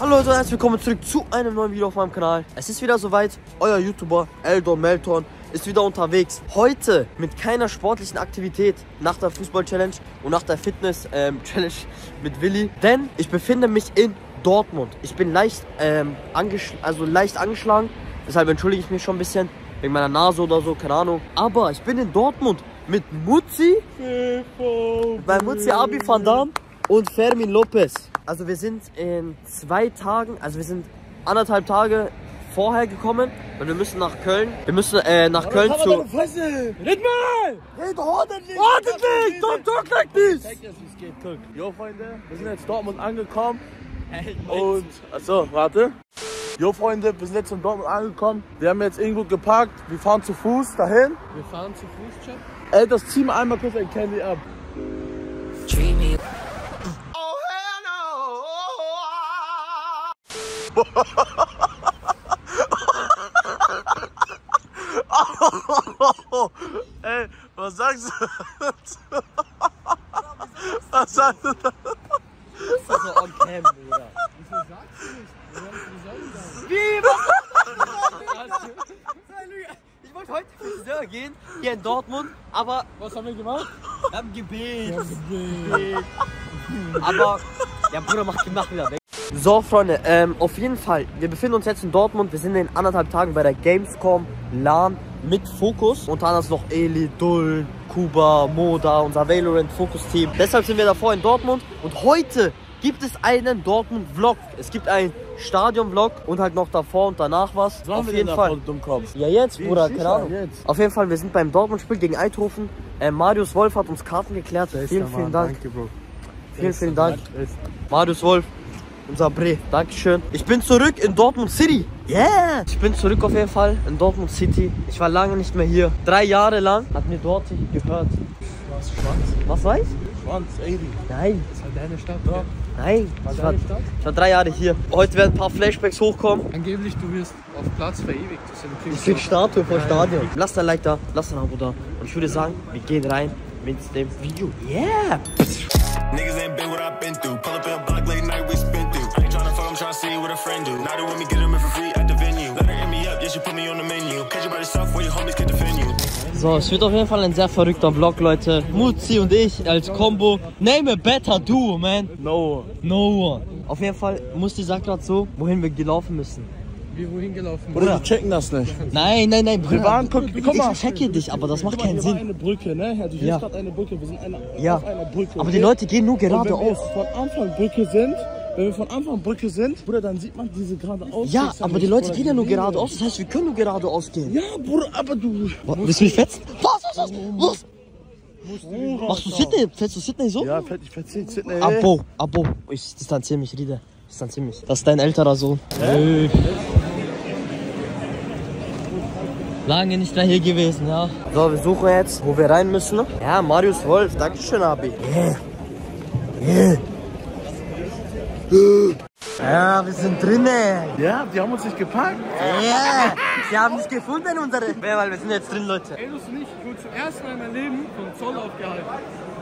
Hallo Leute und herzlich willkommen zurück zu einem neuen Video auf meinem Kanal. Es ist wieder soweit, euer YouTuber Eldon Melton ist wieder unterwegs. Heute mit keiner sportlichen Aktivität nach der Fußball-Challenge und nach der Fitness-Challenge mit Willi. Denn ich befinde mich in Dortmund. Ich bin leicht, ähm, also leicht angeschlagen, deshalb entschuldige ich mich schon ein bisschen. Wegen meiner Nase oder so, keine Ahnung. Aber ich bin in Dortmund mit Mutzi, bei Mutzi Abi van Dam und Fermin Lopez. Also wir sind in zwei Tagen, also wir sind anderthalb Tage vorher gekommen, weil wir müssen nach Köln. Wir müssen äh, nach Köln zu. Red mal! Red ordentlich! Ordentlich! Don't talk like this! Zeig dir, wie es geht. Guck. Jo, Freunde, wir sind jetzt Dortmund angekommen. Und, achso, warte. Jo, Freunde, wir sind jetzt in Dortmund angekommen. Wir haben jetzt irgendwo geparkt. Wir fahren zu Fuß dahin. Wir fahren zu Fuß, Chat. Ey, das mal einmal kurz ein Candy ab. Ey, was sagst du? Was sagst du? da? Also on cam, Bruder. Ich wollte heute Gehen, hier in Dortmund, aber Was haben wir gemacht? wir haben gebetet. Gebet. Aber, ja Bruder, mach die Nacht wieder weg. So, Freunde, ähm, auf jeden Fall, wir befinden uns jetzt in Dortmund. Wir sind in anderthalb Tagen bei der Gamescom LAN mit Fokus. Unter anderem noch Eli, Dull, Kuba, Moda, unser Valorant Fokus-Team. Deshalb sind wir davor in Dortmund. Und heute gibt es einen Dortmund-Vlog. Es gibt einen Stadion-Vlog und halt noch davor und danach was. Was auf jeden Fall. Ja, jetzt, Wie Bruder, keine Ahnung. jetzt. Auf jeden Fall, wir sind beim Dortmund-Spiel gegen Eindhoven. Äh, Marius Wolf hat uns Karten geklärt. Vielen, vielen Dank. Danke, Bro. Vielen, vielen Dank. Marius Wolf, unser Bre. Dankeschön. Ich bin zurück in Dortmund City. Yeah! Ich bin zurück auf jeden Fall in Dortmund City. Ich war lange nicht mehr hier. Drei Jahre lang hat mir dort gehört. Was, Schwanz? Was weiß? Schwanz, 80. Nein, deine Stadt, ja. nein. War Ich war, deine Stadt? ich war drei Jahre hier. Heute werden ein paar Flashbacks hochkommen. Angeblich, du wirst auf Platz verewigt. Das ist eine Ich krieg Statue vor Stadion. Lasst ein Like da, lasst ein Abo da. Und ich würde sagen, wir gehen rein mit dem Video. Yeah! Niggas ain't been what I've been through. Pull up in a block late night, we spin through. I ain't tryna fuck, I'm tryna see what a friend do. Now they want me get them So, es wird auf jeden Fall ein sehr verrückter Vlog, Leute. Mutzi und ich als Combo. Name a better duo, man. No. No one. Auf jeden Fall, Musti sagt gerade so, wohin wir gelaufen müssen. Wie wohin gelaufen? Bruder, die checken das nicht. Nein, nein, nein, Bruder. Wir waren, guck, guck mal. Ich checke dich, aber das macht keinen hier Sinn. eine Brücke, ne? Ja, du siehst Ja. gerade eine Brücke. Wir sind eine, Ja. auf einer Brücke. Aber okay? die Leute gehen nur Und wenn wir geradeaus. von Anfang Brücke sind, wenn wir von Anfang Brücke sind, Bruder, dann sieht man diese geradeaus. Ja, aber die Leute gehen ja nur geradeaus. Das heißt, wir können nur geradeaus gehen. Ja, Bruder, aber du. Was, willst du mich fetzen? Was, was, was? was? Machst du Sydney? Fällst du Sydney so? Ja, ich verziehe Sydney. Abo, Abo. Ich distanziere mich, Riede. Ich distanziere mich. Das ist dein älterer Sohn. Hey. Lange nicht mehr hier gewesen, ja. So, wir suchen jetzt, wo wir rein müssen. Ja, Marius Wolf. Dankeschön, Abi. Yeah. Yeah. Ja, wir sind drinnen. Ja, die haben uns nicht gepackt. Ja, sie haben dich gefunden, unsere. Ja, weil wir sind jetzt drin, Leute. Eldos und ich wurden zum ersten Mal in meinem Leben vom Zoll aufgehalten.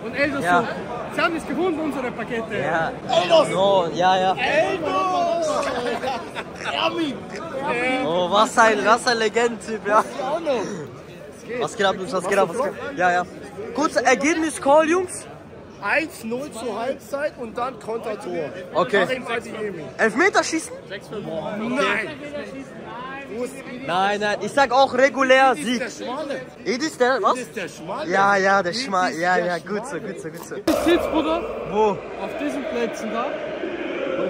Und Eldos Ja. so, sie haben es gefunden, unsere Pakete. Ja. Eldos! Oh, ja, ja. Oh, was ein, was ein Legendentyp, ja. Was geht ab, Jungs, was geht ab, was geht ab? Ja, ja. Kurze Ergebnis-Call, Jungs. 1-0 zur Halbzeit und dann Kontertor. Okay. Karim Adeyemi. Elfmeterschießen? Nein. Nein, nein, ich sag auch regulär Sieg. Der Schmale. Edis, der, was? Ist der Schmale. Ja, ja, der Schmal, ja, ja, gut so, gut so, gut so. Ich sitz, Bruder, Wo? auf diesen Plätzen da.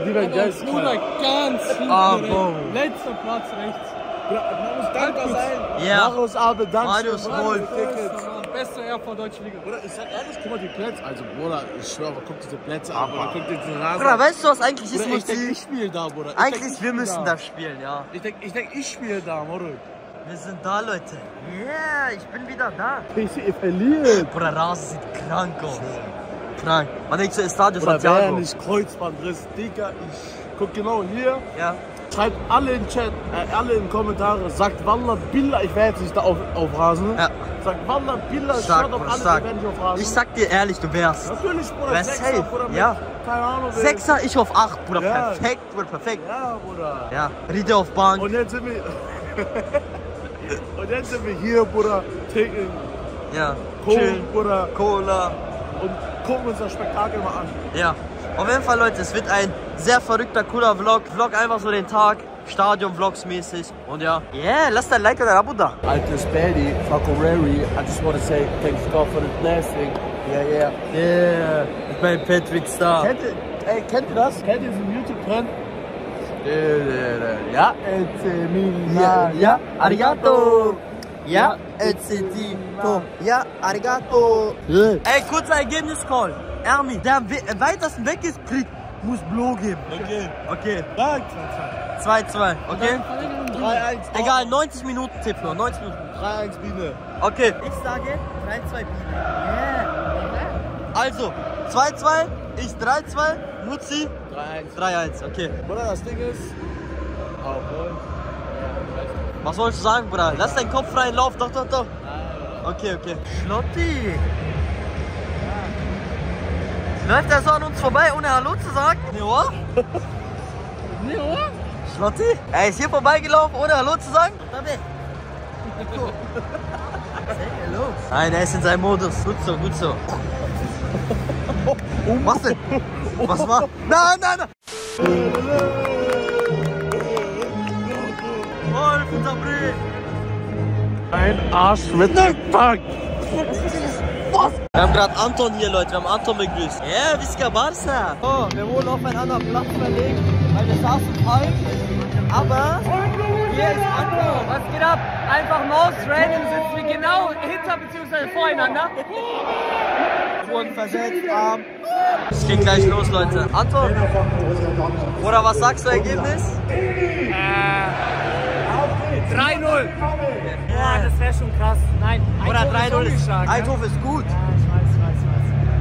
Die werden geil. Bruder, ganz hinten. Ah, boom. Letzter Platz rechts. Man muss dankbar sein. Ja. Marius Abe, danke. Marius Wolf. Tickets. Bester RV Deutsche Liga. Bruder, ich sag ehrlich, guck mal die Plätze. Also, Bruder, ich schwöre, guck diese Plätze an. Bruder, guck diesen Rasen Bruder, weißt du, was eigentlich ist, Bruder, ich denk, Mutti? ich spiele da, Bruder. Ich Eigentlich, denk, ich wir müssen da spielen, ja. Ich denk, ich, denk, ich spiele da, Bruder. Wir sind da, Leute. Ja, ich bin wieder da. PC verliert. Bruder, Rasen sieht krank aus. Krank. Man denkt so, Estadio Bruder, wer Santiago. nicht Kreuzbandriss, Digga, ich guck genau hier. Ja. Schreibt alle in Chat, äh, alle in Kommentare, sagt Wallah Billah, ich werde jetzt nicht da auf, aufrasen. Ja. Sagt Wallah Billah, Stark, schaut auf Bruder, alles, stark. ich werde nicht aufrasen. Ich sag dir ehrlich, du wärst. Natürlich, Bruder, Wer Sechser, safe? Bruder, mit, Ja. keine Ahnung. wer- Sechser, ich auf acht, Bruder. Ja. Perfekt, Bruder, perfekt. Ja, Bruder. Ja, Riede auf Bank. Und jetzt sind wir. Und jetzt sind wir hier, Bruder, trinken Ja, Cola. Bruder, Cola. und gucken uns das Spektakel mal an. Ja. Auf jeden Fall, Leute, es wird ein sehr verrückter, cooler Vlog. Vlog einfach so den Tag. Stadion-Vlogs mäßig. Und ja. Yeah, lasst ein Like und ein Abo da. Altes Paddy, Fakorari, I just want to say thanks God for the blessing. Yeah, yeah. Yeah, ich bin Patrick Star. Kennt ihr, ey, kennt ihr das? Kennt ihr diesen YouTube-Trend? Ja, Ja, ja, arigato. Ja, etzitito. Ja, arigato. Ey, kurzer Ergebnis-Call. Ermi, der am weitesten weg ist, kriegt, muss Blo geben. Okay. Okay, Dank. 2-2, okay? 3-1. Egal, 90 Minuten Tipp nur, 90 Minuten. 3-1 Biene. Okay. Ich sage 3-2 Biene. Yeah. Also, 2-2, ich 3-2, Mutzi 3-1. 3-1, okay. Bruder, das Ding ist. Obwohl. Was wolltest du sagen, Bruder? Lass deinen Kopf freien Lauf, doch, doch, doch. Okay, okay. Schlotti. Läuft er so an uns vorbei, ohne Hallo zu sagen? Ne? Nee, oder? Schlotti? Er ist hier vorbeigelaufen, ohne Hallo zu sagen? Say hello. Nein, er ist in seinem Modus. Gut so, gut so. Was denn? Was war? Nein, nein, nein! Wolf, Brief! Ein Arsch mit dem Pack. Wir haben gerade Anton hier, Leute. Wir haben Anton begrüßt. Ja, yeah, Visca Barca. Oh, wir wurden auf einen anderen Platz verlegt, weil wir saßen falsch. Aber hier ist Anton. Was geht ab? Einfach Maus, random sitzen wir genau hinter bzw. voreinander. wurden versetzt, Arm. Es geht gleich los, Leute. Anton, oder was sagst du, Ergebnis? 3-0. Ja, das wäre schon krass. Nein, Oder Eindhoven 3-0 ist. ungeschlagen, ne? Eindhoven ist gut. Ja,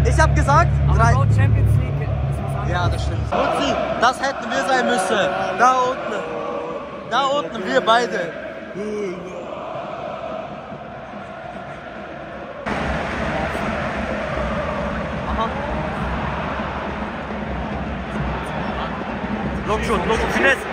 ich weiß. Ich hab gesagt, Aber 3. laut Champions League anderes. Ja, das stimmt. Mutzi, das hätten wir sein müssen. Da unten. Da unten, wir beide. Aha. Longshot, Longshot, Finesse.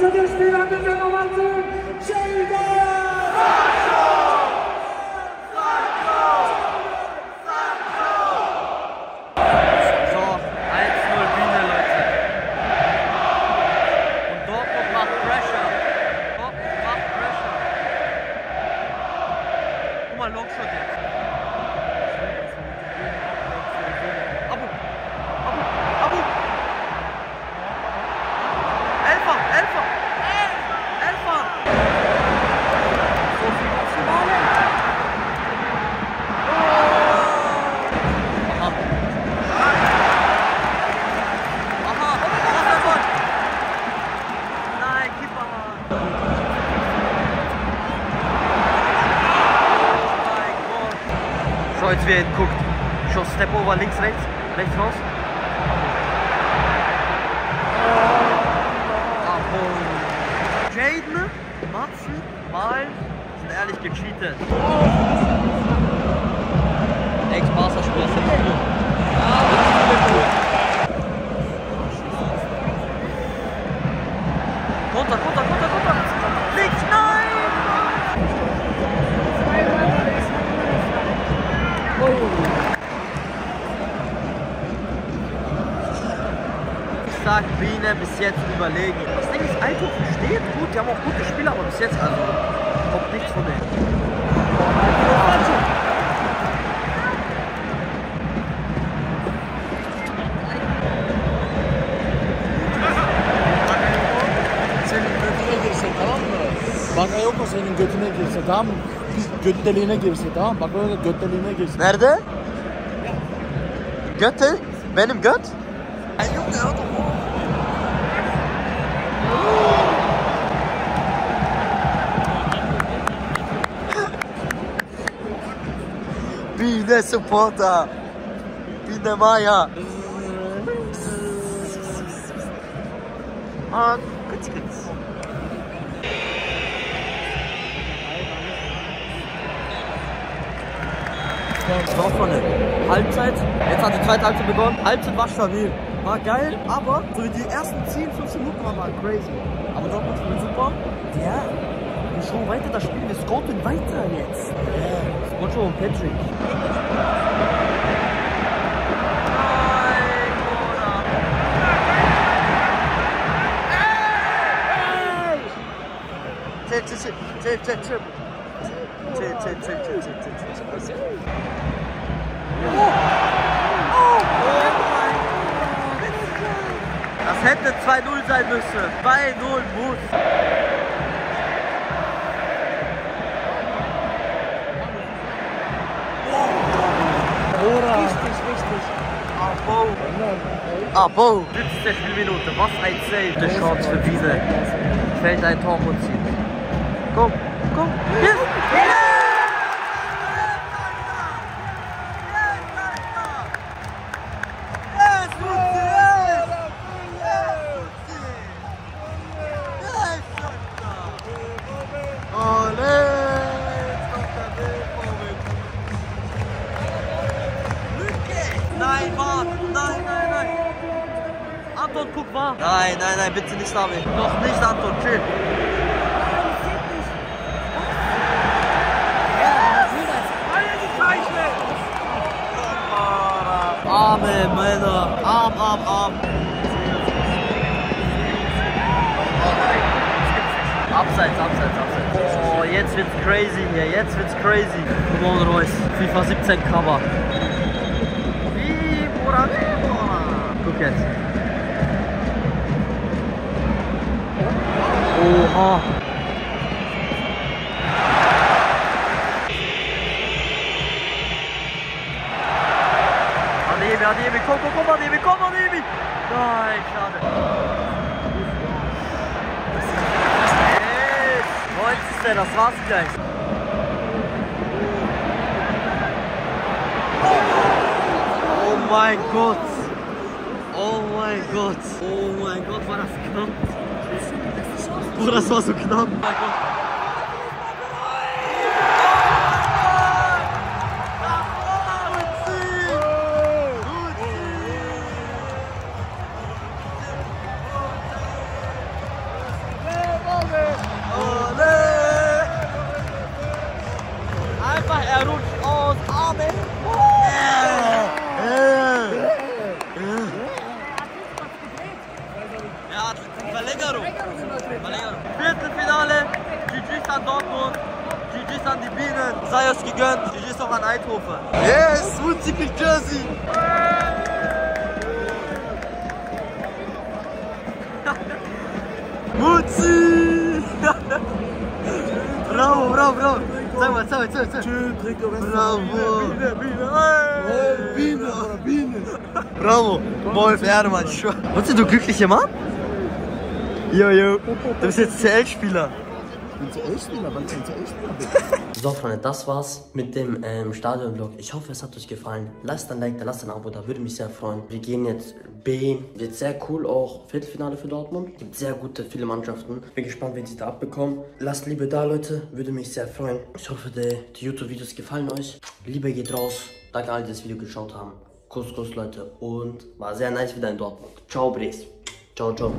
Der BVB. Zu den Spielern mit Schuss, Step over, links, rechts, rechts raus. Abo. Jaden, Matze, Mal sind ehrlich gecheatet. Ex-Barca-Spieler sind cool. Runter, runter, runter, runter! Links, nein! gesagt, Biene bis jetzt überlegen. Das Ding ist, Eindhoven steht gut, die haben auch gute Spieler, aber bis jetzt also kommt nichts von denen. Bak Ayoko senin götüne girse tamam mı? Göt girse tamam mı? Bak öyle göt girse. Nerede? Göt Benim göt? Bine supporter. Bine Maya. Aa, kıç kıç. War vorne. Halbzeit, jetzt hat die zweite Halbzeit begonnen. Halbzeit war stabil. War geil, aber so die ersten 10, 15 Minuten waren, waren crazy. Aber Dortmund spielt super. Ja, wir schauen weiter das Spiel, wir scouten weiter jetzt. Ja. Scoto und Patrick. Chill, chill, chill, chill, chill, chill. Chill, chill, chill, chill, chill, chill, chill, chill. Das hätte 2-0 sein müssen. 2-0 muss. Richtig, richtig. Abo. Abo. 70. Spielminute. Was ein Save. Eine Chance für Wiese. Fällt ein Tor und zieht. Komm, komm. Yes. Yes, Nein, warte. Nein, nein, nein. Anton, guck mal. Nein, nein, nein, bitte nicht David. Noch nicht, Anton, chill. Arme Männer, Arm, Arm, Arm. Abseits, abseits, abseits. Oh, jetzt wird's crazy hier, jetzt wird's crazy. Come on, Reus. FIFA 17 Cover. Guck jetzt. Oha. Ademi, Ademi, komm, komm, komm, Ademi, komm, Ademi. Nein, schade. Yes. 90. Das war's gleich. Oh mein Gott. Oh my god. Oh mein Gott, war das knapp. Oh, das war so knapp. Oh mein Gott. Mutzi! bravo, bravo, bravo! Sag mal, sag mal, sag mal, sag mal. Bravo! Biene, Biene! Bravo! Wolf Erdemann, ich schwör. Du glücklicher Mann? Jojo, du bist jetzt CL-Spieler. So Freunde, das war's mit dem ähm, Stadion-Vlog. Ich hoffe, es hat euch gefallen. Lasst ein Like da, lasst ein Abo da, würde mich sehr freuen. Wir gehen jetzt B. Wird sehr cool auch. Viertelfinale für Dortmund. Gibt sehr gute, viele Mannschaften. Bin gespannt, wen sie da abbekommen. Lasst Liebe da, Leute. Würde mich sehr freuen. Ich hoffe, die, die YouTube-Videos gefallen euch. Liebe geht raus. Danke alle, die das Video geschaut haben. Kuss, Kuss, Leute. Und war sehr nice wieder in Dortmund. Ciao, Bres. Ciao, ciao.